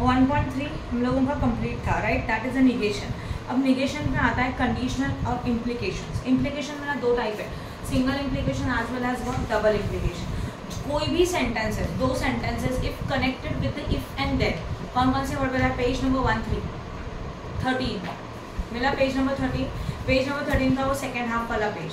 1.3 हम लोगों का कंप्लीट था right that is a negation अब निगेशन में आता है कंडीशनल और इम्प्लीकेशन इम्प्लीकेशन मेरा दो टाइप है. Single implication as well as one double implication कोई भी सेंटेंसेस दो sentences if connected with if and then कौन कौन से वर्ड मिला page number one three thirteen मिला page number thirteen page number thirteen का वो सेकेंड हाफ़ वाला पेज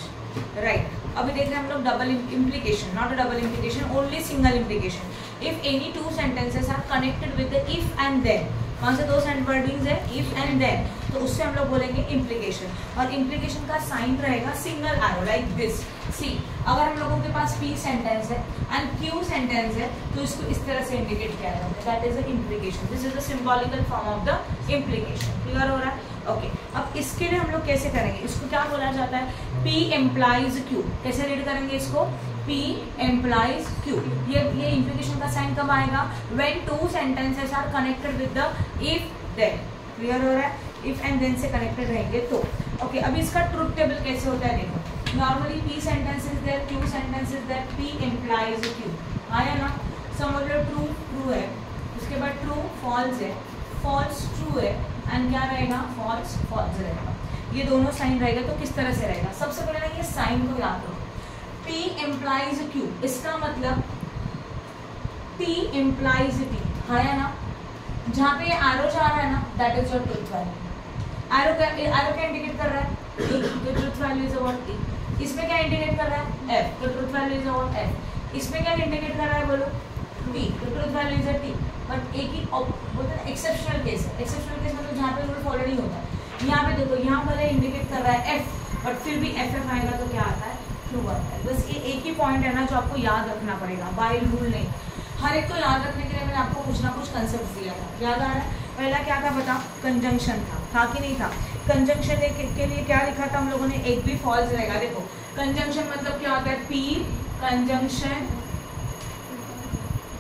राइट. अभी देख रहे हैं हम लोग double implication not a double implication only single implication if any two sentences are connected with if and then कौन से दो सेंट वर्डिंग्स है? इफ़ एंड देन तो उससे हम लोग बोलेंगे इम्प्लीकेशन और इम्प्लीकेशन का साइन रहेगा single arrow like this see अगर हम लोगों के पास पी सेंटेंस है एंड क्यू सेंटेंस है तो इसको इस तरह से इंडिकेट किया जाता है. That is a implication this is the symbolical form of the implication clear हो रहा है? Okay okay. अब इसके लिए हम लोग कैसे करेंगे? इसको क्या बोला जाता है? पी एम्प्लाइज क्यू कैसे रीड करेंगे इसको? P implies Q. ये ये implication का साइन कब आएगा? When two sentences are connected with the if then. Clear हो रहा है? If and then से कनेक्टेड रहेंगे तो. ओके okay, अब इसका ट्रूथ टेबल कैसे होता है देखो. Normally P sentence is there Q sentence is there P implies Q. आया ना? समझ लो ट्रू ट्रू है. उसके बाद ट्रू फॉल्स है. फॉल्स ट्रू है. एंड क्या रहेगा? फॉल्स फॉल्स रहेगा. ये दोनों साइन रहेगा तो किस तरह से रहेगा? सबसे पहले ना ये साइन को याद रखो. P implies Q. इसका मतलब P implies T. हाँ या ना? जहाँ पे एरो जा रहा है ना that is your truth value arrow क्या एरो क्या इंडिकेट कर रहा है? तो truth value is what T इसमें क्या इंडिकेट कर रहा है? एफ़ तो truth value is what F इसमें क्या इंडिकेट कर रहा है बोलो? टी तो truth value is T but एक ही बोलते हैं एक्सेप्शनल केस है. एक्सेप्शनल केस मतलब जहाँ पे रूल फॉलो नहीं होता. यहाँ पे देखो, यहाँ भले इंडिकेट कर रहा है एफ़ बट फिर भी एफ़ एफ़ आएगा तो क्या आता है? ट्रू आता है बस ये एक ही पॉइंट है ना जो आपको याद रखना पड़ेगा बाय रूल नहीं। हर एक को याद रखने के लिए मैंने आपको कुछ ना कुछ कंसेप्ट दिया था। याद आ रहा है? पहला क्या था बता? कंजंक्शन था। था कि नहीं था? कंजंक्शन के लिए क्या लिखा था हम लोगों ने? एक भी फॉल्स रहेगा। देखो कंजंक्शन मतलब क्या होता है? पी कंजंक्शन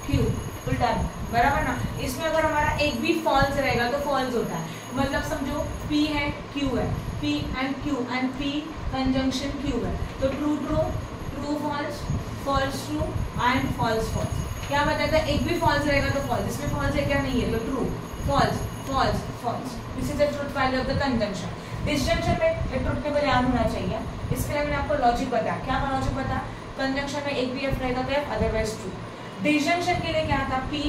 क्यू उल्टा बराबर ना? इसमें अगर हमारा एक भी फॉल्स रहेगा तो फॉल्स होता है। मतलब समझो, P है, Q है, P and Q and P conjunction Q है। तो true true true false false true and false false क्या बताता है एक भी फॉल्स रहेगा तो फॉल्स इसमें फॉल्स है क्या? नहीं है तो true false false false this is the truth value of the conjunction disjunction में ट्रूथ याद होना चाहिए। इसके लिए मैंने आपको लॉजिक बताया। क्या लॉजिक बताया? कंजंक्शन में एक भी एफ़ रहेगा तो एफ़ अदरवाइज़ ट्रू डिसजंक्शन के लिए क्या था? पी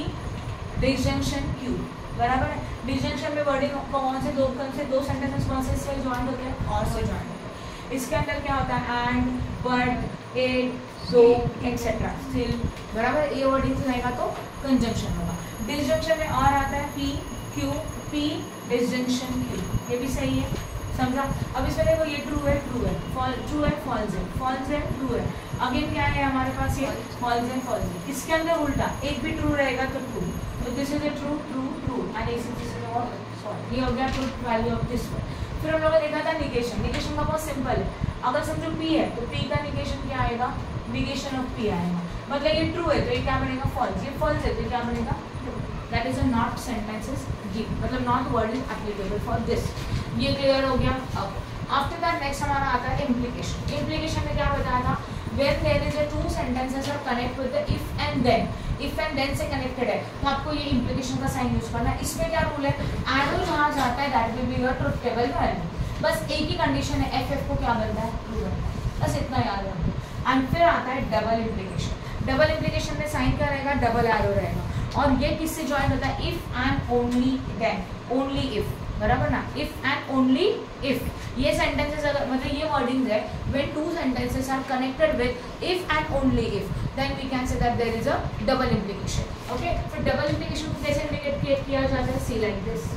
डिसजंक्शन क्यू बराबर है? डिसजंक्शन में वर्डिंग कौन से दो कौन से दो सेंटेंसेस कौन से इससे ज्वाइन होते हैं, और से ज्वाइन होते हैं। इसके अंदर क्या होता है? And but at so etcetera still बराबर ये वर्डिंग से रहेगा तो कंजंक्शन होगा। डिसजंक्शन में और आता है P Q P disjunction Q ये भी सही है, समझा? अब इसमें देखो, ये ट्रू है ट्रू है। फॉल ट्रू है फॉल्स है। फॉल्स है ट्रू है। अगेन क्या है हमारे पास ये? फॉल्स है फॉल्स है। इसके अंदर उल्टा, एक भी ट्रू रहेगा तो ट्रू तो this is a true true true and this is ये हो गया truth value of this one फिर हम लोगों ने देखा था निगेशन निगेशन का बहुत सिंपल है। अगर समझो पी है तो पी का निगेशन क्या आएगा? निगेशन ऑफ़ पी आएगा। मतलब ये ट्रू है तो ये क्या बनेगा? फॉल्स ये फॉल्स है तो क्या बनेगा? That is a not sentences जी मतलब not word is applicable for this ये क्लियर हो गया? अब आफ्टर दैट नेक्स्ट हमारा आता है इम्प्लीकेशन इम्प्लीकेशन में क्या बताया था? Where there is a two sentences are connect with the if and then if and then से कनेक्टेड है। तो आपको ये इम्प्लीकेशन का साइन यूज़ करना है। इसमें क्या रूल है? एरो जहाँ जाता है that will be your truth table value बस एक ही कंडीशन है एफ़ एफ़ को क्या बनता है? ट्रू बनता है। बस इतना याद रखो। एंड फिर आता है डबल इम्प्लीकेशन डबल इम्प्लीकेशन में साइन क्या रहेगा? डबल एरो रहेगा। और ये किससे ज्वाइन होता है? If and only then only if बराबर ना? इफ़ एंड ओनली इफ़ ये सेंटेंसेस अगर मतलब ये वर्डिंग है when two sentences are connected with if and only if then we can say that there is a double implication okay फिर double implication को कैसे इंडिकेट किया जाता है? See like this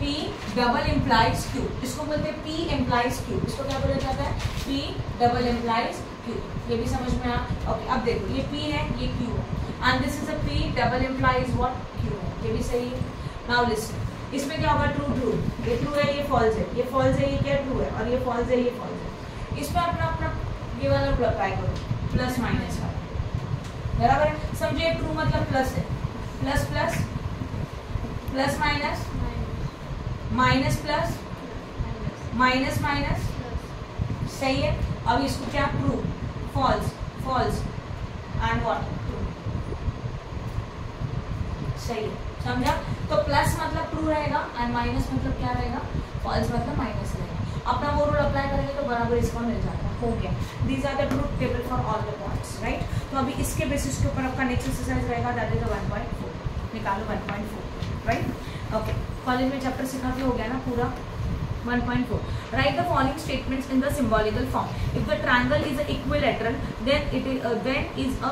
P double implies Q. बोलते हैं? P implies Q. इसको क्या बोला जाता है? P double implies Q. ये भी समझ में आ ओके अब देखो, ये P है, ये Q है. And this is a P double implies what Q. है ये भी सही लिसन इसमें क्या होगा? ट्रू ट्रू ये ट्रू है, ये फॉल्स है. ये फॉल्स है, ये क्या ट्रू है? और ये फॉल्स है, ये फॉल्स है. इसमें अपना अपना ये वाला अप्लाई करो. प्लस माइनस वाला बराबर है? समझो? ट्रू मतलब प्लस है। Plus plus plus minus minus plus minus minus सही है? अब इसको क्या? True false false and what true सही है। समझा? तो प्लस मतलब ट्रू रहेगा एंड माइनस मतलब क्या रहेगा? फॉल्स मतलब माइनस रहेगा। अपना वो रूल अप्लाई करेंगे तो बराबर इसका मिल जाएगा हो। गया। These are the truth table for all the points right तो अभी इसके बेसिस के ऊपर आपका नेक्स्ट एक्सरसाइज रहेगा that is one point four निकालो one point four right okay college में चैप्टर सिखा के हो गया ना पूरा? 1.4 write the following statements in the symbolical form. If the triangle is equilateral then it is uh, then is a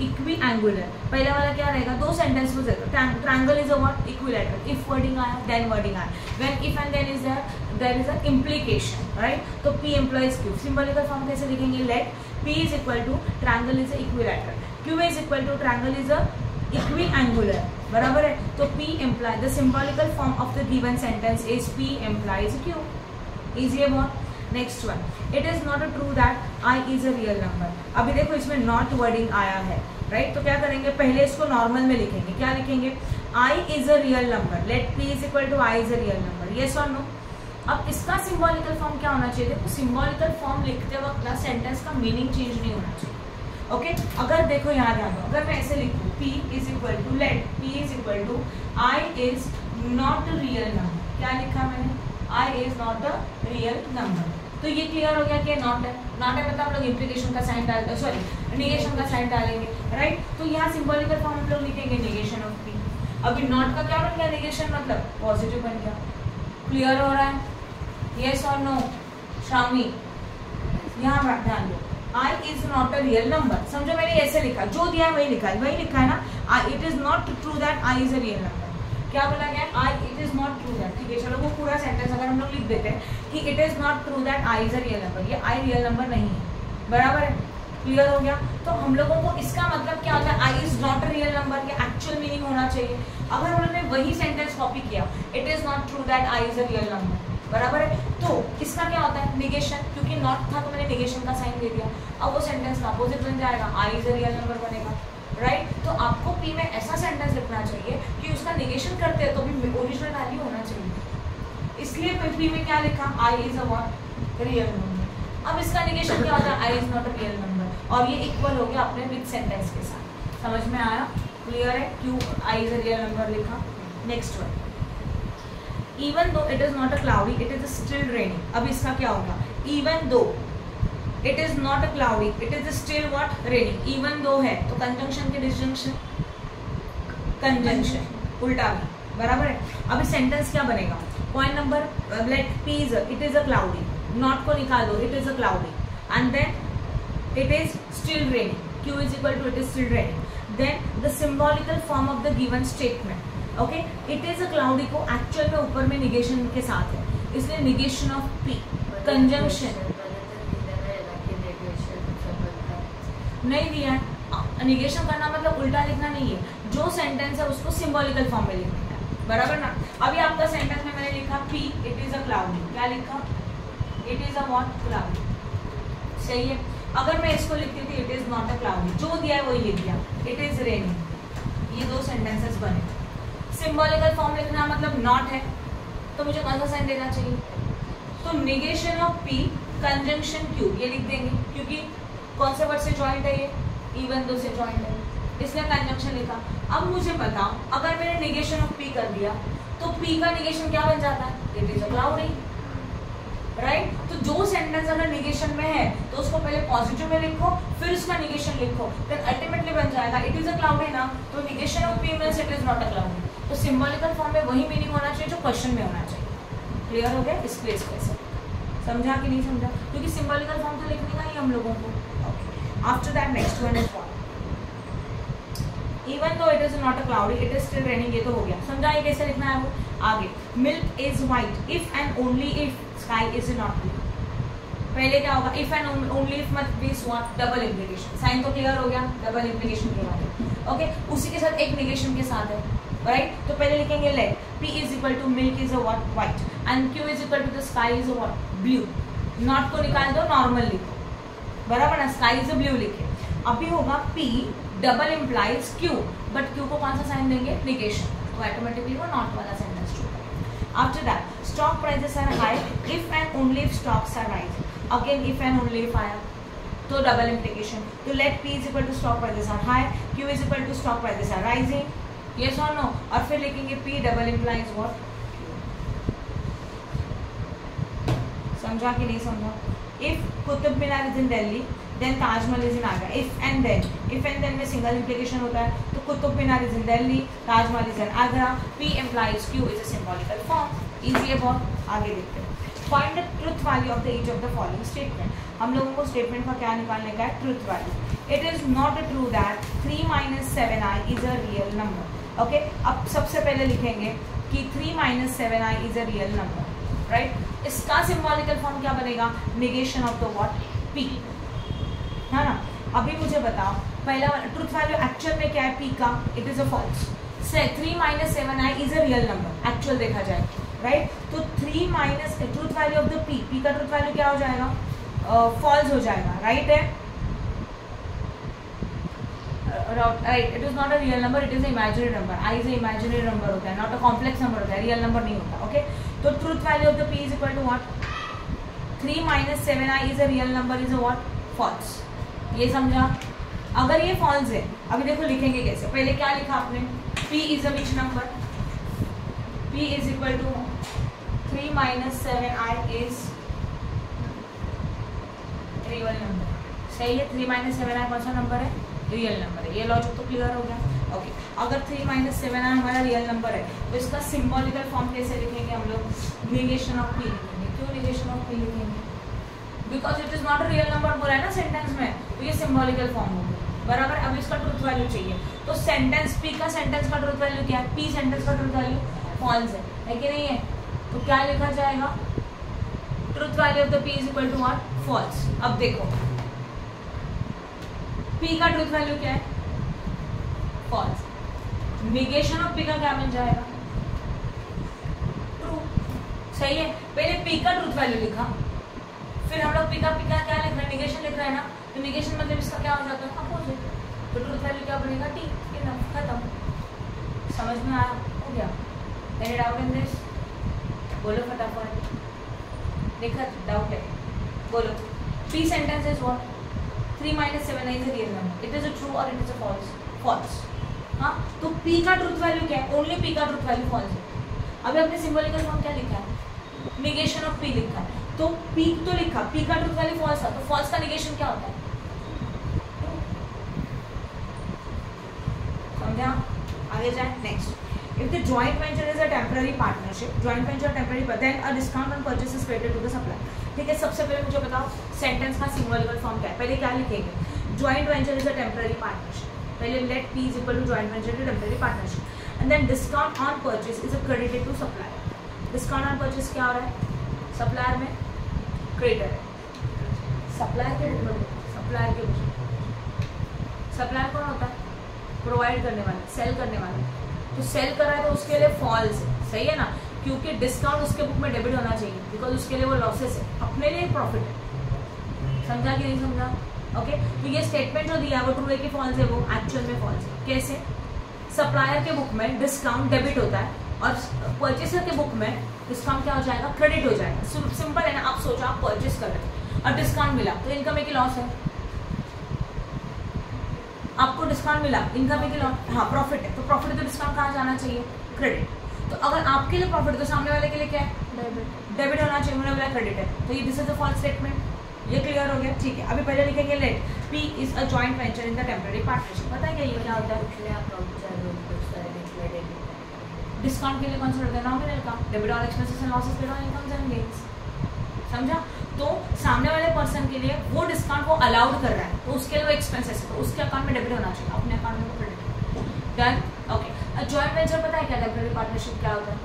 इक्विएंगुलर पहले वाला क्या रहेगा? दो सेंटेंस में triangle is a what equilateral if wording आया देन वर्डिंग आया। When if and then is there is a implication right तो p implies q. Symbolical form कैसे लिखेंगे? Let P is equal to triangle is a equilateral Q is equal to triangle is a equiangular बराबर है? तो P implies the symbolical form of the given sentence is P implies Q easy है next one it is not a true that I is a real number अभी देखो इसमें not wording आया है right right? तो क्या करेंगे? पहले इसको नॉर्मल में लिखेंगे। क्या लिखेंगे? I is a real number let P is equal to I is a real number ये और नो अब इसका सिम्बॉलिकल फॉर्म क्या होना चाहिए? देखो सिंबॉलिकल फॉर्म लिखते वक्त ना सेंटेंस का मीनिंग चेंज नहीं होना चाहिए। Okay okay? अगर देखो, यहाँ ध्यान दो। अगर मैं ऐसे लिखूँ, P is equal to let P is equal to I is not real number क्या लिखा मैंने? I is not a real number तो ये क्लियर हो गया कि नॉट है नॉट है मतलब हम लोग इम्प्लीकेशन का साइन डाल सॉरी निगेशन का साइन डालेंगे राइट तो यहाँ सिंबॉलिकल फॉर्म हम लोग लिखेंगे निगेशन ऑफ़ पी अभी नॉट का क्या बन गया निगेशन मतलब पॉजिटिव बन गया। क्लियर हो रहा है? येस और नो शामी यहाँ ध्यान दो। I is not a real number समझो मैंने ऐसे लिखा। जो दिया है वही लिखा है। वही लिखा है ना? It is not true that I is a real number क्या बोला गया? I it is not true that ठीक है, चलो वो पूरा सेंटेंस अगर हम लोग लिख देते हैं कि it is not true that I is a real number ये आई रियल नंबर नहीं है, बराबर है? क्लियर हो गया? तो हम लोगों को इसका मतलब क्या होता है? I is not a real number ये एक्चुअल मीनिंग होना चाहिए। अगर उन्होंने वही सेंटेंस कॉपी किया it is not true that I is a real number बराबर है? तो इसका क्या होता है? निगेशन क्योंकि नॉट था तो मैंने निगेशन का साइन दे दिया। अब वो सेंटेंस का अपोजिट बन जाएगा। I is a real number बनेगा। राइट तो आपको पी में ऐसा सेंटेंस लिखना चाहिए कि उसका निगेशन करते हैं तो भी ओरिजिनल वैल्यू होना चाहिए। इसलिए पी में क्या लिखा? I is a what real number अब इसका निगेशन क्या होता है? I is not a real number और ये इक्वल हो गया अपने विथ सेंटेंस के साथ। समझ में आया? क्लियर है? क्यों I is a real number लिखा। Next one even though it is not a cloudy it is still raining अब इसका क्या होगा? Even though it is not a cloudy it is still what raining even though है तो conjunction के disjunction conjunction उल्टा भी. बराबर है? अभी सेंटेंस क्या बनेगा? Point number let P is it is a cloudy not को निकाल दो. It is a cloudy and then it is still raining Q is equal to it is still raining then the symbolical form of the given statement okay it is a cloudy को actual में ऊपर में negation के साथ है. इसलिए negation of P conjunction नहीं दिया है। निगेशन करना मतलब उल्टा लिखना नहीं है। जो सेंटेंस है उसको सिंबॉलिकल फॉर्म में लिखना है। बराबर ना? अभी आपका सेंटेंस में मैंने लिखा P it is a cloudy क्या लिखा? It is a what cloudy सही है। अगर मैं इसको लिखती थी it is not a cloudy जो दिया है, वही लिख दिया। इट इज़ रेनिंग ये दो सेंटेंसेस बने। सिंबॉलिकल फॉर्म लिखना मतलब नॉट है। तो मुझे कौन सा साइन देना चाहिए? तो negation of P conjunction Q ये लिख देंगे। क्योंकि कौन से वर्ड से ज्वाइंट है ये? इवन दो से ज्वाइंट है। इसलिए कंजंक्शन लिखा। अब मुझे बताओ, अगर मैंने निगेशन ऑफ़ पी कर दिया तो पी का निगेशन क्या बन जाता है? It is a cloudy right right? तो जो सेंटेंस अगर निगेशन में है तो उसको पहले पॉजिटिव में लिखो, फिर उसका निगेशन लिखो। देन अल्टीमेटली बन जाएगा इट इज़ अ क्लाउडी ना? तो negation of P means it is not a cloudy तो सिंबॉलिकल फॉर्म में वही मीनिंग होना चाहिए, जो क्वेश्चन में होना चाहिए। क्लियर हो गया? इस प्लेस कैसे? समझा कि नहीं समझा? क्योंकि सिंबॉलिकल फॉर्म तो लिखने का ही हम लोगों को। After that, next one is what? Even though it is not a cloudy, it is still raining. ये तो हो गया। समझा ये कैसे लिखना है वो? आगे। Milk is white if and only if sky is not blue पहले क्या होगा? इफ़ एंड ओनली इफ़ मत be what double implication sign तो क्लियर हो गया डबल इम्प्लीकेशन के बाद। ओके उसी के साथ एक निगेशन के साथ है। राइट तो पहले लिखेंगे let p is equal to milk is a what white and q is equal to the sky is a what blue not को निकाल दो नॉर्मल लिखो। बराबर ना स्काई इज़ ब्लू लिखे। अभी होगा P double implies Q but Q को कौन सा साइन देंगे? निगेशन तो ऑटोमेटिकली वो नॉट वाला sentence true after that stock prices are high if and only if stocks are rise again if and only if आया। तो डबल इम्प्लीकेशन तो let P is equal to stock prices are high Q is equal to stock prices are rising yes और no और फिर लिखेंगे P double implies what समझा कि नहीं समझा? If Qutub Minar is in Delhi then Taj Mahal is in Agra if and then if and then में single implication होता है तो Qutub Minar is in Delhi Taj Mahal is in Agra P implies Q is a symbolical form easy है बहुत, आगे देखते हैं. Find the truth value of the each of the following statement हम लोगों को स्टेटमेंट का क्या निकालने का है? Truth value it is not a true that three minus seven i is a real number okay अब सबसे पहले लिखेंगे कि three minus seven i is a real number right इसका सिंबॉलिकल फॉर्म क्या बनेगा? Negation of the what P है ना अभी मुझे बताओ पहला ट्रूथ वैल्यू एक्चुअल में क्या है? पी का it is a false three minus seven i is a real number actual देखा जाए राइट तो three minus truth value of the P P का ट्रूथ वैल्यू क्या हो जाएगा? फॉल्स uh, हो जाएगा राइट है? Right it is not a real number it is a imaginary number i is a imaginary number होता है नॉट अ कॉम्प्लेक्स नंबर होता है रियल नंबर नहीं होता ओके तो truth value of the P is equal to what three minus seven i is a real number is a what false ये समझा? अगर ये फॉल्स है, अभी देखो लिखेंगे कैसे? पहले क्या लिखा आपने? P is a which number p is equal to three minus seven i is real number सही है? थ्री माइनस सेवन आई कौन सा नंबर है? रियल नंबर है। ये लॉजिक तो क्लियर हो गया। ओके अगर थ्री माइनस सेवन आई हमारा रियल नंबर है तो इसका सिंबॉलिकल फॉर्म कैसे लिखेंगे हम लोग? निगेशन ऑफ़ पी लिखेंगे। क्यों निगेशन ऑफ़ पी लिखेंगे? Because it is not real number बोला है ना सेंटेंस में तो ये सिंबॉलिकल फॉर्म होगा। बराबर, अब इसका ट्रूथ वैल्यू चाहिए। तो सेंटेंस पी का सेंटेंस का ट्रूथ वैल्यू क्या है? पी सेंटेंस का ट्रूथ वैल्यू फॉल्स है। है कि नहीं है? तो क्या लिखा जाएगा? Truth value of the P is equal to what false अब देखो। पी का ट्रूथ वैल्यू क्या है? फॉल्स निगेशन ऑफ़ पी का क्या मिल जाएगा? ट्रू सही है। पहले पी का ट्रूथ वैल्यू लिखा। फिर हम लोग पिका पिका क्या लिख रहे हैं? निगेशन लिख रहे हैं ना? तो निगेशन मतलब इसका क्या हो जाता है? अपोजिट तो ट्रूथ वैल्यू क्या बनेगा? टी खत्म. समझ में आया? हो गया। एनी डाउट इन दिस बोलो फटाफट। देखा डाउट है। बोलो। P sentence is what three minus seven is real number it is a true और it is a false false हाँ तो पी का ट्रूथ वैल्यू क्या है? ओनली पी का ट्रूथ वैल्यू फॉल्स है। अभी हमने सिंबॉलिकल फॉर्म क्या लिखा है? निगेशन ऑफ़ पी लिखा है। तो पी तो लिखा पी का ट्रूथ वैल्यू फॉल्स था तो फॉल्स का निगेशन क्या होता है? आगे जाए नेक्स्ट ठीक है, सबसे पहले मुझे बताओ सेंटेंस का फॉर्म क्या है? पहले क्या लिखेंगे? Venture is a temporary partnership पहले let P is equal to joint venture to temporary partnership and then discount on purchase is a credited to supplier discount on purchase क्या हो रहा है? सप्लायर में क्रेडिटर है। सप्लायर के supplier के supplier कौन होता है? प्रोवाइड करने वाला सेल करने वाला। तो सेल कर है तो उसके लिए फॉल्स सही है ना? क्योंकि डिस्काउंट उसके बुक में डेबिट होना चाहिए। बिकॉज़ उसके लिए वो लॉसेस है। अपने लिए प्रॉफिट है। समझा कि नहीं समझा? ओके तो ये स्टेटमेंट जो दिया वो ट्रू है कि फॉल्स है? वो एक्चुअल में फॉल्स है. कैसे? सप्लायर के बुक में डिस्काउंट डेबिट होता है और परचेसर के बुक में डिस्काउंट क्या हो जाएगा? क्रेडिट हो जाएगा. सिंपल है ना? आप सोचो आप परचेस कर रहे हैं और डिस्काउंट मिला तो इनकम एक लॉस है. आपको डिस्काउंट मिला इनकम एक लॉस हाँ प्रॉफिट है. तो प्रॉफिट तो डिस्काउंट कहाँ जाना चाहिए? क्रेडिट तो अगर आपके लिए प्रॉफिट तो सामने वाले के लिए क्या है? डेबिट डेबिट होना चाहिए उन्होंने बोला क्रेडिट है? तो ये this is the false statement ये क्लियर हो गया? ठीक है। अभी पहले लिखेंगे let P is a joint venture in the temporary partnership पता है क्या ये क्या होता है? डिस्काउंट के लिए कौन सा रहता है नॉमिनल का। Debit all expenses and losses paid on incomes and gains समझा? तो सामने वाले पर्सन के लिए वो डिस्काउंट वो अलाउड कर रहा है। तो उसके लिए वो एक्सपेंसेस है। तो उसके अकाउंट में डेबिट होना चाहिए। अपने अकाउंट में credit done okay joint venture पता है क्या? टेम्पररी पार्टनरशिप क्या होता है?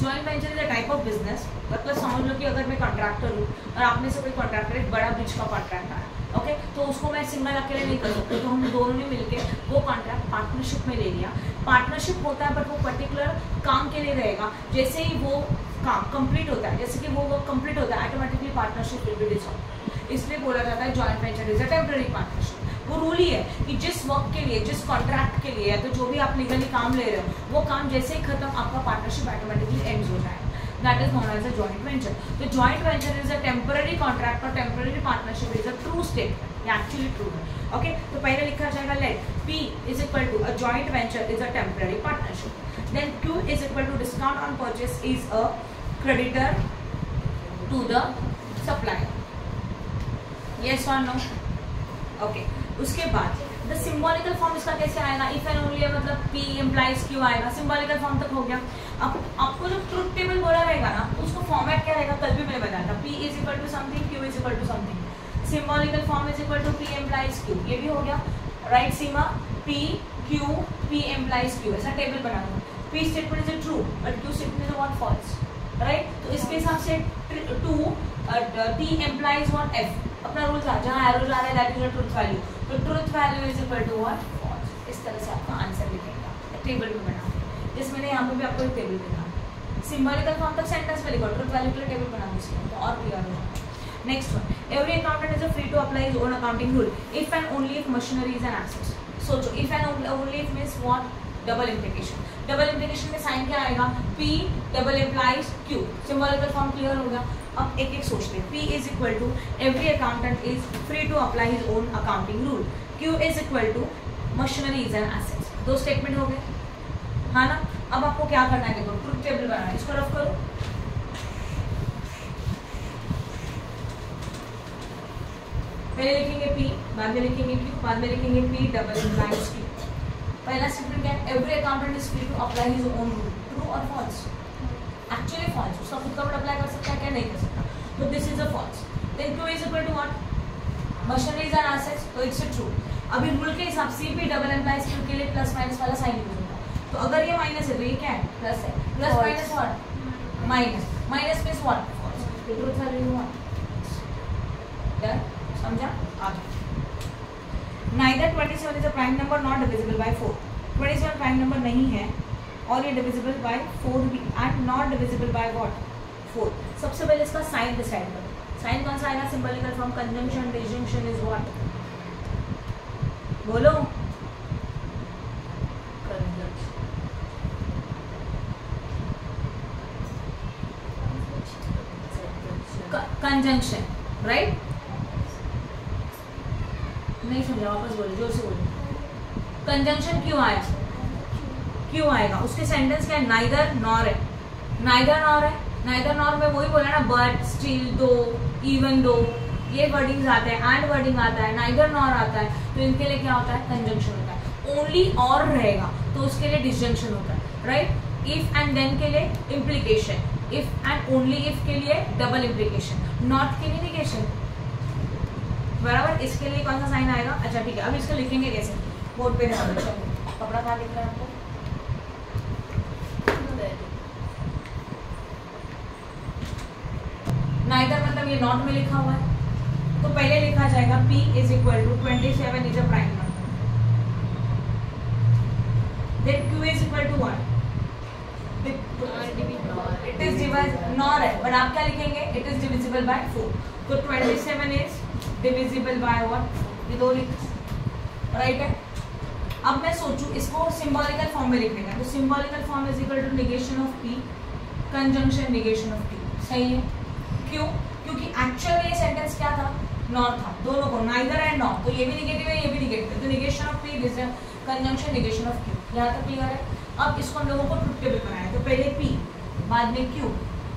Joint venture is a type of business मतलब समझ लो कि अगर मैं कॉन्ट्रैक्टर हूँ, और आपने से कोई कॉन्ट्रैक्टर एक बड़ा ब्रिज का कॉन्ट्रैक्ट आया ओके तो उसको मैं सिंगल अकेले नहीं कर सकती तो हम दोनों ने मिलकर वो कॉन्ट्रैक्ट पार्टनरशिप में ले लिया। पार्टनरशिप होता है बट वो पर्टिकुलर काम के लिए रहेगा। जैसे ही वो काम कंप्लीट होता है, जैसे कि वो वर्क कंप्लीट होता है automatically partnership will be dissolve इसलिए बोला जाता है joint venture is a temporary partnership वो रूल ही है कि जिस वर्क के लिए, जिस कॉन्ट्रैक्ट के लिए या तो जो भी आप लीगली काम ले रहे हो, वो काम जैसे ही खत्म, आपका पार्टनरशिप ऑटोमेटिकली एंड हो जाए that is known as a joint venture तो joint venture is a temporary contract और temporary partnership is a true statement actually true है। ओके तो पहले लिखा जाएगा let P is equal to a joint venture is a temporary partnership then Q is equal to discount on purchase is a creditor to the supplier yes और no okay उसके बाद the symbolical form इसका कैसे आएगा? If and only मतलब P implies Q आएगा। Symbolical form तक हो गया। अब आपको जो ट्रुथ टेबल बोला रहेगा ना, उसको फॉर्मेट क्या रहेगा? कल भी मैंने बताया था। P is equal to something Q is equal to something symbolical form is equal to P implies Q ये भी हो गया। Right Seema? P Q P implies Q ऐसा टेबल बना दो। P statement is true but Q statement is what false right तो इसके हिसाब से to T implies what F अपना रूल था जहाँ एरो जा रहा है दैट इज़ ट्रुथ वैल्यू तो truth value is equal to what false इस तरह से आपका आंसर लिखेगा टेबल में बना जिस मैंने यहाँ पे भी आपको एक टेबल दिखा। सिंबॉलिकल फॉर्म तक सेंटेंस में लिखो। ट्रुथ वैल्यू के लिए टेबल बना दीजिए। तो और क्लियर हो next one every accountant is free to apply his own accounting rule if and only if machinery is an asset सोचो if and only if means what double implication double implication में sign क्या आएगा? P double implies Q symbolical form clear हो गया। अब एक एक सोचते P is equal to every accountant is free to apply his own accounting rule Q is equal to machinery is an asset दो स्टेटमेंट हो गए। हाँ ना? अब आपको क्या करना है? देखो ट्रुथ टेबल बनाना इसको रफ करो। पहले लिखेंगे P, बाद में लिखेंगे Q, बाद में लिखेंगे P डबल इम्प्लाइज Q. पहला स्टेटमेंट क्या है? Every accountant is free to apply his own rule true और फॉल्स एक्चुअली फॉल्स उसका खुद का वर्ड अप्लाई कर सकता है क्या नहीं कर सकता? तो this is a false then Q is equal to what machineries and assets तो इट्स अ ट्रू अभी रूल के हिसाब से भी डबल एम्प्लाइज क्यू के लिए प्लस माइनस वाला साइन यूज़ होता है। तो अगर ये माइनस है तो ये क्या है? प्लस है। Plus minus what minus minus means what false truth value done समझा? आगे neither 27 is a prime number not divisible by 4 27 prime number नहीं है। और ये डिविजिबल बाय फोर भी and not divisible by what four सबसे पहले इसका साइन डिसाइड करो। साइन कौन सा आएगा? Symbolical form conjunction disjunction is what बोलो। कंजंक्शन राइट नहीं समझा, वापस बोले, ज़ोर से बोले। कंजंक्शन क्यों आया? क्यों आएगा? उसके सेंटेंस क्या है? नाइदर नॉर है। नाइदर नॉर है? नाइदर नॉर में वही बोला ना बट स्टिल दो इवन दो। ये वर्डिंग आते हैं एंड वर्डिंग आता है नाइदर नॉर आता है। तो इनके लिए क्या होता है? कंजंक्शन होता है। ओनली और रहेगा तो उसके लिए डिसजंक्शन होता है राइट इफ़ एंड देन के लिए implication if and only if के लिए डबल इम्प्लीकेशन नॉट के लिए निगेशन बराबर? इसके लिए कौन सा साइन आएगा? अच्छा ठीक है, अब इसको लिखेंगे कैसे? बोर्ड पे कपड़ा कहाँ लिख रहा है आपको? नाइदर मतलब ये नॉट में लिखा हुआ है। तो पहले लिखा जाएगा P is equal to twenty seven is a prime number then Q is equal to one it is nor है। बट आप क्या लिखेंगे? It is divisible by four तो twenty seven is divisible by what ये दो लिख। Right है? अब मैं सोचूं इसको सिंबॉलिकल फॉर्म में लिखेगा तो symbolical form is equal to negation of P conjunction negation of P सही है? क्यों? क्योंकि एक्चुअल ये सेंटेंस क्या था? नॉट था। दोनों को नाइदर एंड नॉट तो ये भी निगेटिव है, ये भी निगेटिव है। तो negation of P conjunction negation of Q यहाँ तक क्लियर है? अब इसको हम लोगों को ट्रुथ टेबल बनाया तो पहले पी बाद में Q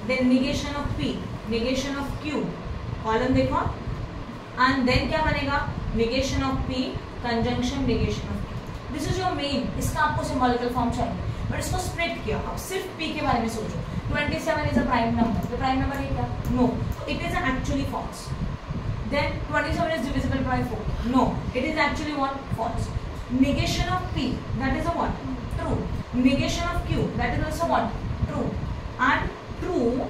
then negation of P negation of Q column देखो। एंड देन क्या बनेगा? Negation of P conjunction negation of this is your main इसका आपको सिंबॉलिकल फॉर्म चाहिए। बट इसको स्प्लिट किया। अब सिर्फ़ पी के बारे में सोचो। 27 is a prime number. The prime number is? No. It is actually false. Then 27 is divisible by 4. No. It is actually what? False. Negation of P. That is a what? True. Negation of Q. That is also what? True. And true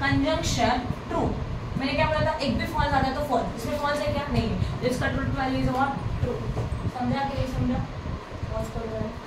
conjunction true. मैंने क्या बोला था एक भी false आता है तो false इसमें फॉल्स है क्या नहीं है जिसका truth value is what true समझा कि नहीं समझा पॉज कर रहा है